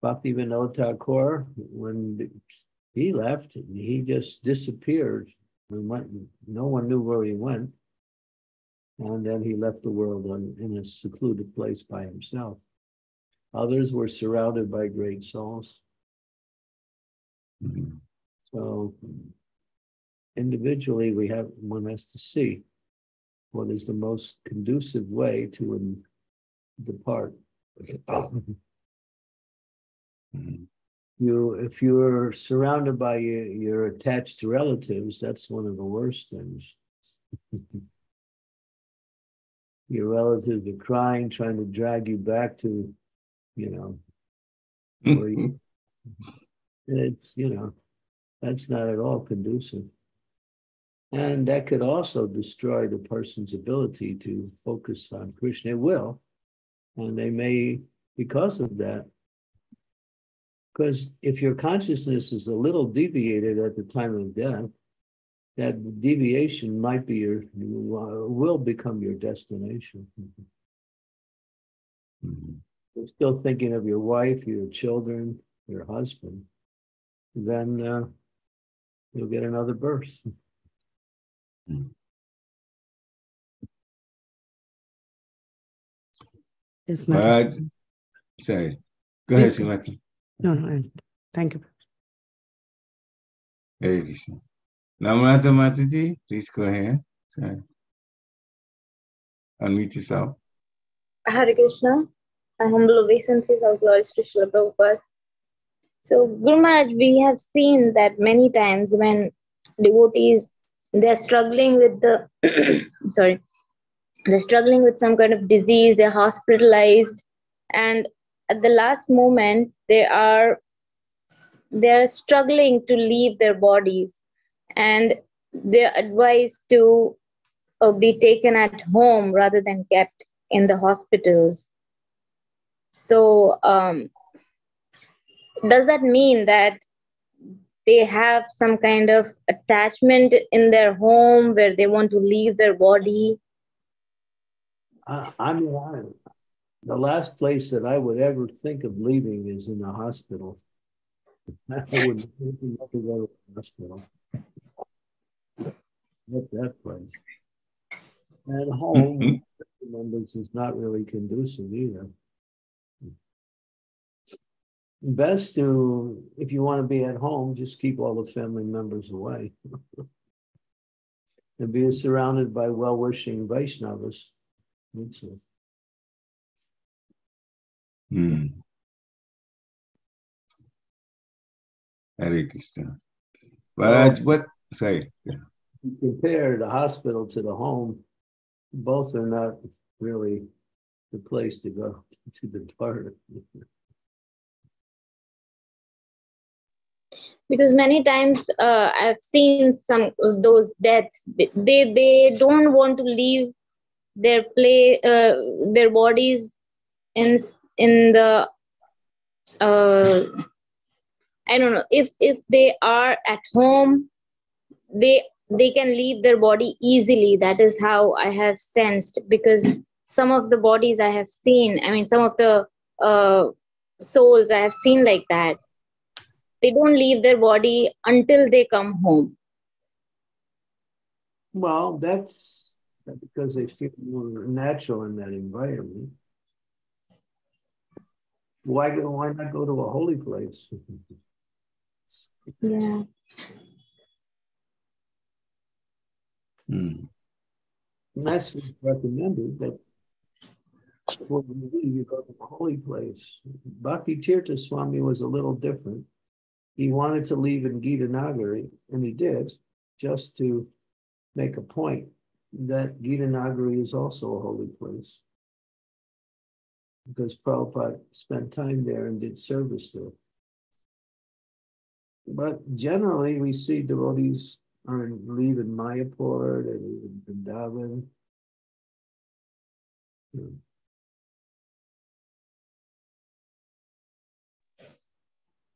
Bhakti Vinod Thakur, when he left, he just disappeared went, no one knew where he went. And then he left the world on, in a secluded place by himself. Others were surrounded by great souls. Mm-hmm. So individually, we have one has to see what is the most conducive way to depart. Mm-hmm. You, if you're surrounded by your, your attached relatives, that's one of the worst things. your relatives are crying, trying to drag you back to, you know, where you, it's, you know, that's not at all conducive. And that could also destroy the person's ability to focus on Krishna. It will. And they may, because of that, because if your consciousness is a little deviated at the time of death, that deviation might be your, will become your destination. Mm-hmm. You're still thinking of your wife, your children, your husband, then uh, you'll get another birth. Yes, uh, sorry. Go ahead, Srimati. No, no, thank you. Hare Krishna. Namrata Mataji, please go ahead. Sorry. Unmute yourself. Hare Krishna. I humble obeisances of glories to Srila Prabhupada. So, Guru Maharaj, we have seen that many times when devotees they're struggling with the sorry, they're struggling with some kind of disease, they're hospitalized, and at the last moment they are they're struggling to leave their bodies. And they're advised to uh, be taken at home rather than kept in the hospitals. So um, does that mean that they have some kind of attachment in their home where they want to leave their body? Uh, i mean I, the last place that I would ever think of leaving is in the hospital. I would not go to the hospital. Not that place. At home, members is not really conducive either. Best to, if you want to be at home, just keep all the family members away. and be surrounded by well wishing Vaishnavas. That's it. Hmm. Hare Krishna. But well, what say? Compare the hospital to the home, both are not really the place to go to depart. because many times uh, I've seen some of those deaths. They they don't want to leave their play uh, their bodies in in the uh, i don't know if if they are at home they they can leave their body easily. That is how i have sensed because some of the bodies i have seen i mean some of the uh, souls i have seen like that they don't leave their body until they come home. Well that's because they feel more natural in that environment why go? Why not go to a holy place? yeah. Mm. And that's recommended that when you leave, you go to a holy place. Bhakti Tirtha Swami was a little different. He wanted to leave in Gita Nagari, and he did, just to make a point that Gita Nagari is also a holy place because Prabhupada spent time there and did service there. But generally, we see devotees are leave in Mayapur, they leave in Vrindavan.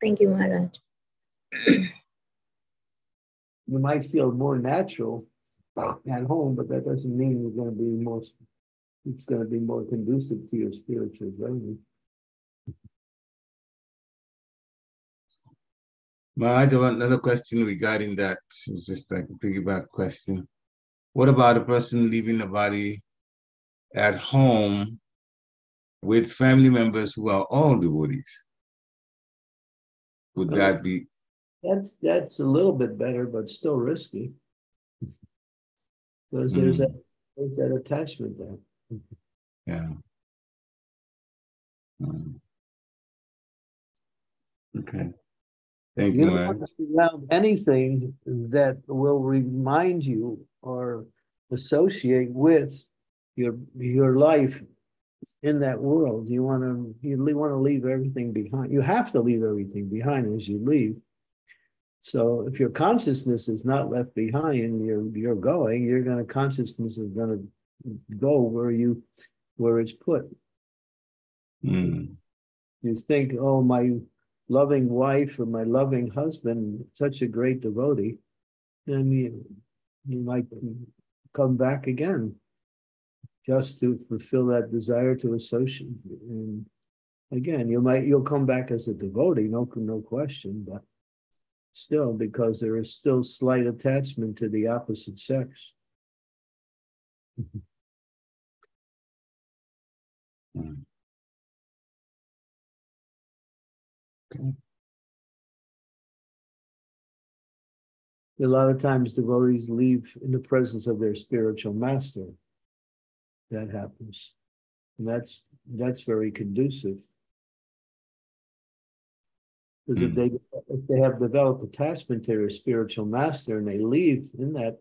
Thank you, Maharaj. you might feel more natural at home, but that doesn't mean you're going to be more it's going to be more conducive to your spiritual journey. I have another question regarding that. It's just like a piggyback question. What about a person leaving the body at home with family members who are all devotees? Would that be That's that's a little bit better, but still risky. Because there's hmm. that there's that attachment there. Yeah. Mm. Okay. Thank you. You don't want to around anything that will remind you or associate with your your life in that world. You want to you want to leave everything behind. You have to leave everything behind as you leave. So if your consciousness is not left behind, you're you're going. You're going to consciousness is going to go where you where it's put. Mm. You think, oh, my loving wife or my loving husband, such a great devotee, then you, you might come back again just to fulfill that desire to associate. And again, you might you'll come back as a devotee, no no question, but still because there is still slight attachment to the opposite sex. Mm. Okay. A lot of times devotees leave in the presence of their spiritual master. That happens. And that's that's very conducive. Because if hmm. they if they have developed attachment to their spiritual master and they leave in that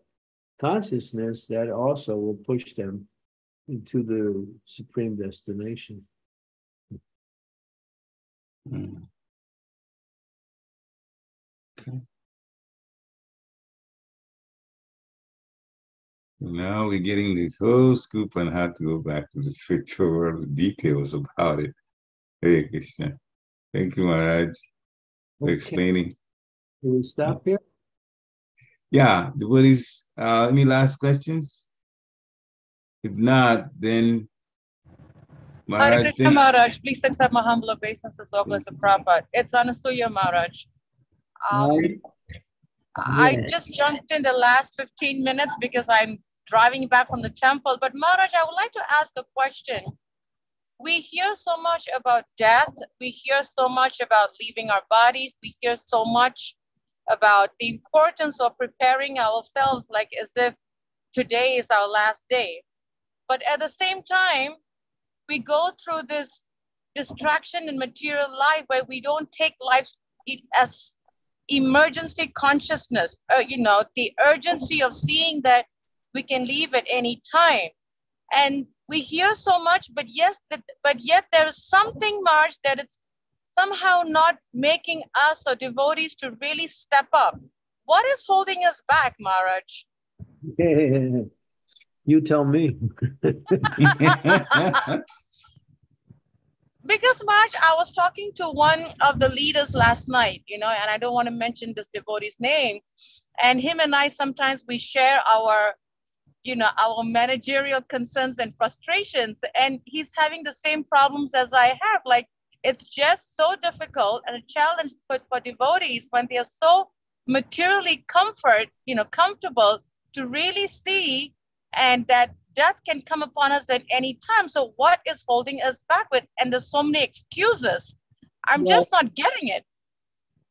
consciousness, that also will push them into the supreme destination. Mm. Okay. Now we're getting the whole scoop on how to go back to the spiritual world, the details about it. Hey, Krishna. Thank you, Maharaj, for okay. explaining. Can we stop here? Yeah, what is uh, any last questions? If not, then Maharaj. Hare Maharaj, please accept my humble obeisances, Oglesa Prabhupada. It's Anasuya Maharaj. Um, I just jumped in the last 15 minutes because I'm driving back from the temple. But Maharaj, I would like to ask a question. We hear so much about death. We hear so much about leaving our bodies. We hear so much about the importance of preparing ourselves like as if today is our last day. But at the same time, we go through this distraction in material life where we don't take life as emergency consciousness, uh, you know, the urgency of seeing that we can leave at any time. And we hear so much, but yes, that, but yet there is something, Maharaj, that it's somehow not making us or devotees to really step up. What is holding us back, Maharaj? you tell me. because Maharaj, I was talking to one of the leaders last night, you know, and I don't want to mention this devotee's name. And him and I sometimes we share our, you know, our managerial concerns and frustrations. And he's having the same problems as I have. Like it's just so difficult and a challenge for, for devotees when they are so materially comfort, you know, comfortable to really see and mm. that death can come upon us at any time. So what is holding us back with? And there's so many excuses. I'm well, just not getting it.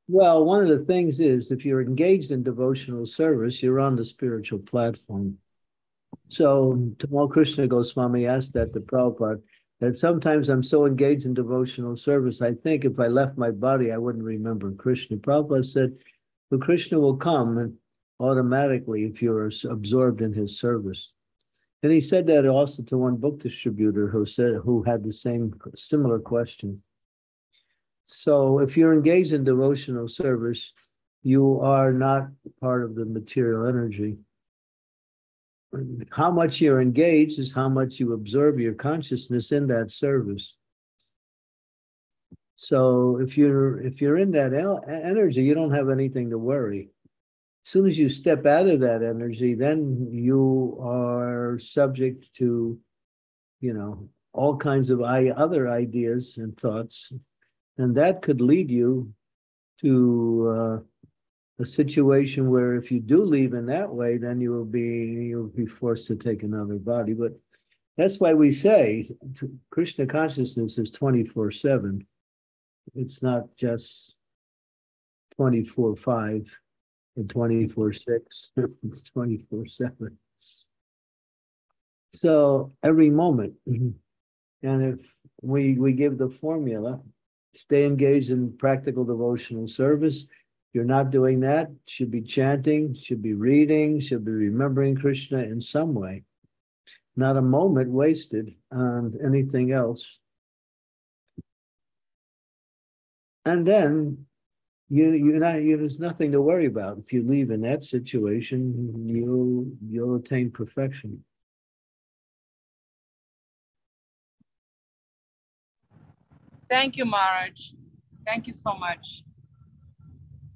Well, one of the things is if you're engaged in devotional service, you're on the spiritual platform. So Tamal Krishna Goswami asked that to Prabhupada that sometimes I'm so engaged in devotional service, I think if I left my body, I wouldn't remember Krishna. Prabhupada said, well, Krishna will come and automatically if you're absorbed in his service. And he said that also to one book distributor who said who had the same similar question. So if you're engaged in devotional service, you are not part of the material energy. How much you're engaged is how much you observe your consciousness in that service. So if you're if you're in that energy, you don't have anything to worry soon as you step out of that energy, then you are subject to, you know, all kinds of other ideas and thoughts. And that could lead you to uh, a situation where if you do leave in that way, then you will be you'll be forced to take another body. But that's why we say Krishna consciousness is 24-7. It's not just 24 5 and 24 6, 24 7. So every moment. Mm-hmm. And if we we give the formula, stay engaged in practical devotional service. If you're not doing that, should be chanting, should be reading, should be remembering Krishna in some way. Not a moment wasted on anything else. And then you you're not you, there's nothing to worry about. If you leave in that situation, you'll you'll attain perfection. Thank you, Maharaj. Thank you so much.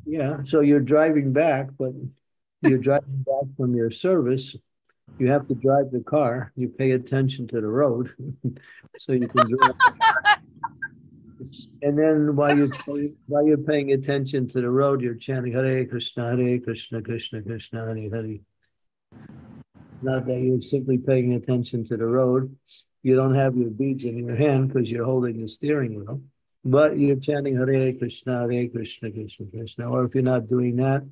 Yeah, so you're driving back, but you're driving back from your service. You have to drive the car. You pay attention to the road, so you can drive. and then while you're while you're paying attention to the road, you're chanting Hare Krishna, Hare Krishna, Krishna Krishna, Hare Hare. Not that you're simply paying attention to the road. You don't have your beads in your hand because you're holding the steering wheel, but you're chanting Hare Krishna, Hare Krishna, Krishna Krishna. Or if you're not doing that,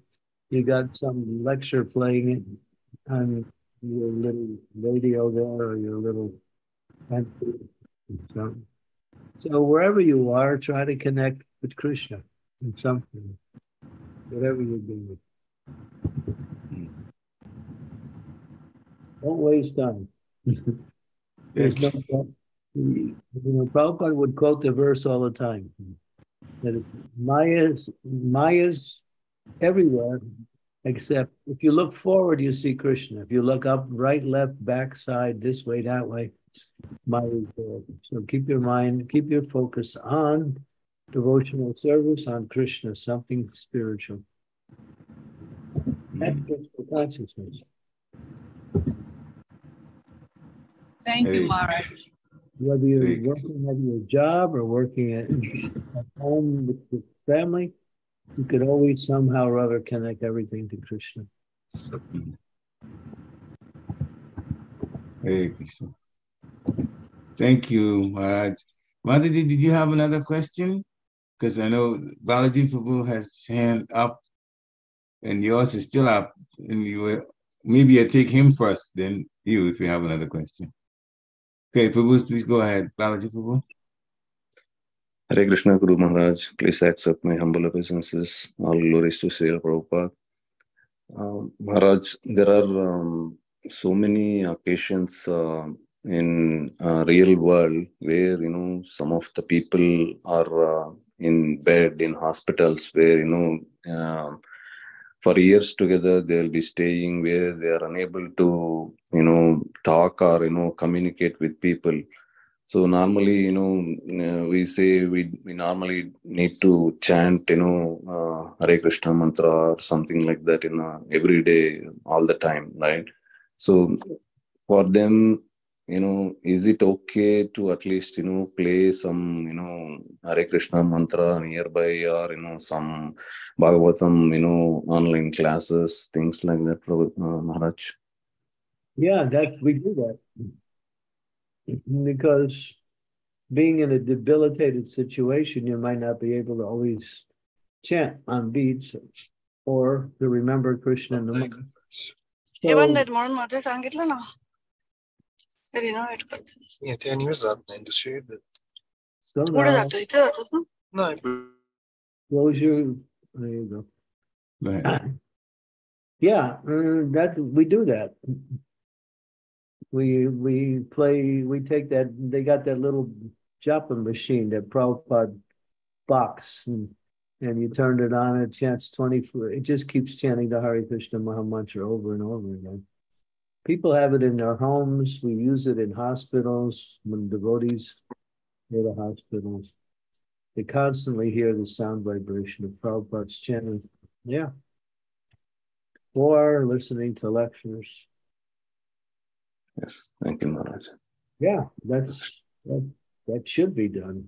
you got some lecture playing on your little radio there or your little. So so wherever you are, try to connect with Krishna in something, whatever you're doing. Don't waste time. There's no, you know, Prabhupada would quote the verse all the time that Maya's Maya's everywhere except if you look forward, you see Krishna. If you look up, right, left, back, side, this way, that way, Maya So keep your mind, keep your focus on devotional service, on Krishna, something spiritual. That's mm-hmm. for consciousness. Thank you, Maharaj. Whether you're working at your job or working at, at home with your family, you could always somehow or other connect everything to Krishna. Mm-hmm. Hey, Krishna. Thank you, Maharaj. Madhuri, did you have another question? Because I know Balaji Prabhu has hand up and yours is still up. And you maybe I take him first, then you if you have another question. Okay, Prabhu, please go ahead. Balaji Prabhu. Hare Krishna Guru Maharaj, please accept my humble obeisances. All glories to Sri Prabhupada. Um, Maharaj, there are um, so many occasions uh, in uh, real world where you know some of the people are uh, in bed in hospitals where you know uh, for years together they'll be staying where they are unable to you know talk or you know communicate with people. So normally you know uh, we say we, we normally need to chant you know uh, hare krishna mantra or something like that in you every day all the time right? So for them you know, is it okay to at least, you know, play some, you know, Hare Krishna mantra nearby or, you know, some Bhagavatam, you know, online classes, things like that, uh, Maharaj? Yeah, that we do that. Because being in a debilitated situation, you might not be able to always chant on beats or to remember Krishna in the moment. So, Erinovert. Нет, я не внезапно индустрия, but... So Burada duydu adını. No, Closure, uh, there you go. Right. yeah, uh, that we do that. We we play. We take that. They got that little Joplin machine, that Prabhupada box, and, and you turned it on. It chants twenty-four. It just keeps chanting the Hare Krishna Maha Mantra over and over again. People have it in their homes. We use it in hospitals when devotees go to hospitals. They constantly hear the sound vibration of Prabhupada's chanting. Yeah. Or listening to lectures. Yes, thank you, Maharaj. Yeah, that's that, that should be done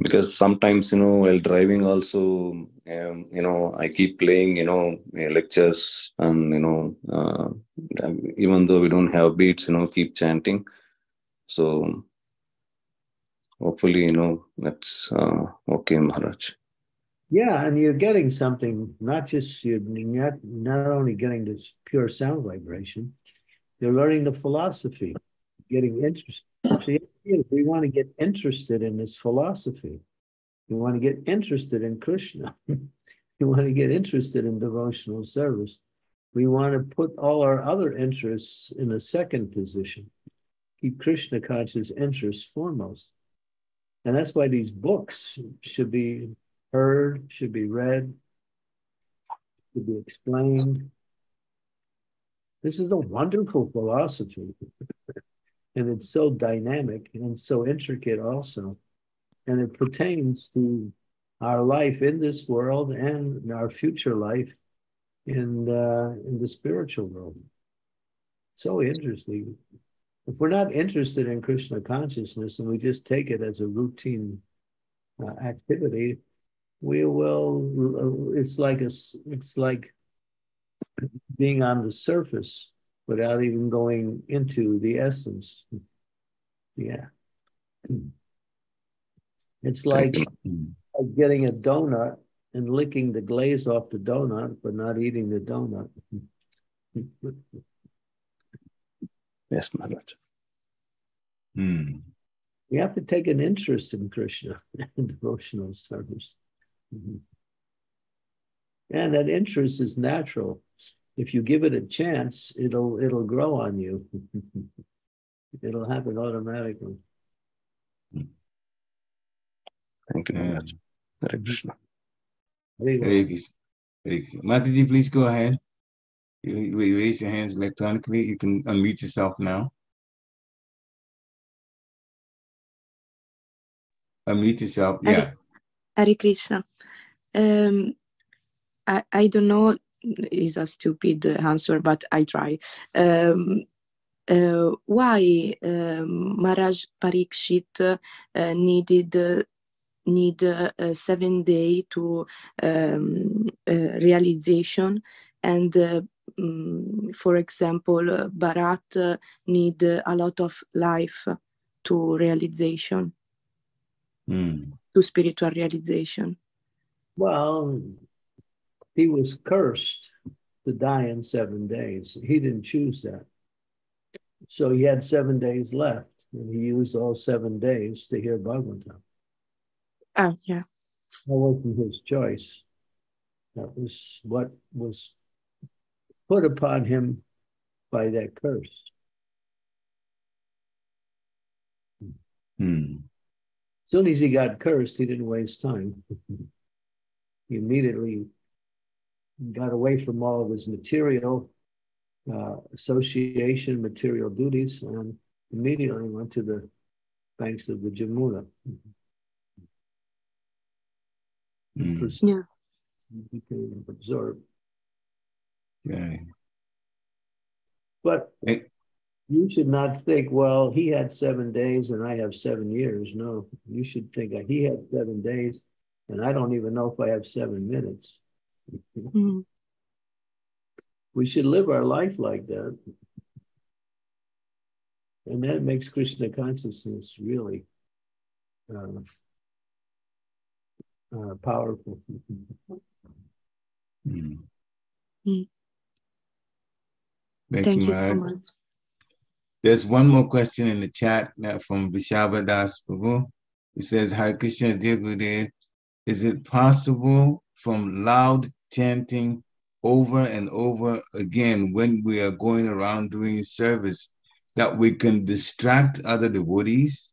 because sometimes you know while driving also um, you know i keep playing you know lectures and you know uh, even though we don't have beats you know keep chanting so hopefully you know that's uh, okay maharaj Yeah, and you're getting something, not just you're not, not only getting this pure sound vibration, you're learning the philosophy, getting interested. We want to get interested in this philosophy. You want to get interested in Krishna. you want to get interested in devotional service. We want to put all our other interests in a second position. Keep Krishna conscious interests foremost. And that's why these books should be heard, should be read, should be explained. This is a wonderful philosophy. and it's so dynamic and so intricate also. And it pertains to our life in this world and our future life in, uh, in the spiritual world. So interesting. If we're not interested in Krishna consciousness and we just take it as a routine uh, activity, we will. It's like a. It's like being on the surface without even going into the essence. Yeah. It's like, like getting a donut and licking the glaze off the donut, but not eating the donut. yes, Maharaj. Hmm. You have to take an interest in Krishna and devotional service. Mm-hmm. And that interest is natural. If you give it a chance, it'll it'll grow on you. it'll happen automatically. Thank you very much. Hare Krishna. Hare Krishna. Mataji, please go ahead. You, you raise your hands electronically. You can unmute yourself now. Unmute yourself. Yeah. Hare Krishna. Um, I, I don't know is a stupid answer, but I try. Um, uh, why um, Maharaj Parikshit uh, needed uh, a seven day to um, uh, realization, and um, for example, Bharat need a lot of life to realization, mm. to spiritual realization. Well, he was cursed to die in seven days. He didn't choose that. So he had seven days left, and he used all seven days to hear Bhagavatam. Oh, yeah. That wasn't his choice. That was what was put upon him by that curse. Hmm. As soon as he got cursed, he didn't waste time. he immediately got away from all of his material uh, association, material duties, and immediately went to the banks of the Jamuna. Mm. Yeah. Became absorbed. Yeah. But hey. you should not think, well, he had seven days and I have seven years. No, you should think that he had seven days and I don't even know if I have seven minutes. Mm-hmm. We should live our life like that. And that makes Krishna consciousness really uh, uh, powerful. Mm. Mm. Thank, Thank, you, you so much. There's one more question in the chat now from Vishava Das Prabhu. It says, Hare Krishna, dear Gurudev, is it possible from loud chanting over and over again when we are going around doing service that we can distract other devotees?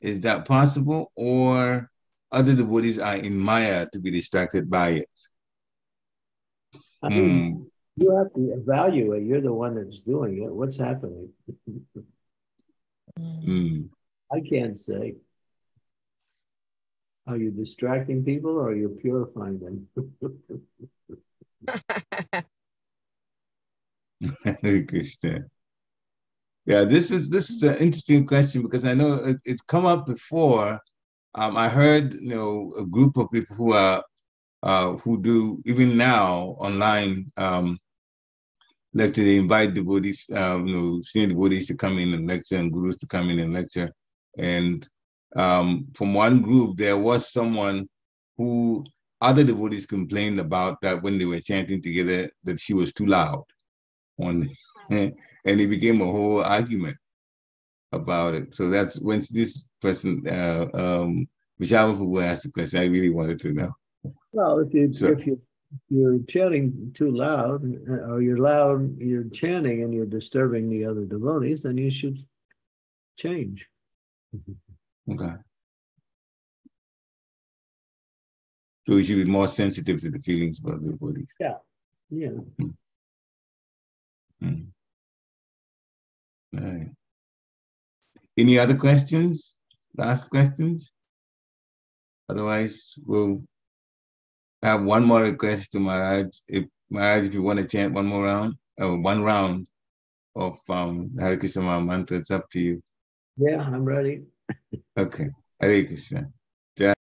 Is that possible? Or other devotees are in Maya to be distracted by it? I mean, mm. you have to evaluate. You're the one that's doing it. What's happening? mm. I can't say. Are you distracting people or are you purifying them? Krishna. Yeah, this is this is an interesting question because I know it, it's come up before. Um, I heard you know a group of people who are uh, who do even now online um, lecture. They invite devotees, um, you know, senior devotees to come in and lecture and gurus to come in and lecture. And um, from one group, there was someone who other devotees complained about that when they were chanting together that she was too loud on and it became a whole argument about it. So that's when this person uh um who asked the question, I really wanted to know. Well, if you so, if you you're chanting too loud uh, or you're loud, you're chanting and you're disturbing the other devotees, then you should change. Okay. So we should be more sensitive to the feelings of the devotees. Yeah. Yeah. Hmm. Hmm. Right. Any other questions? Last questions? Otherwise, we'll have one more request to Maharaj. If Maharaj, if you want to chant one more round, or uh, one round of um, Hare Krishna mantra, it's up to you. Yeah, I'm ready. okay. Hare Krishna.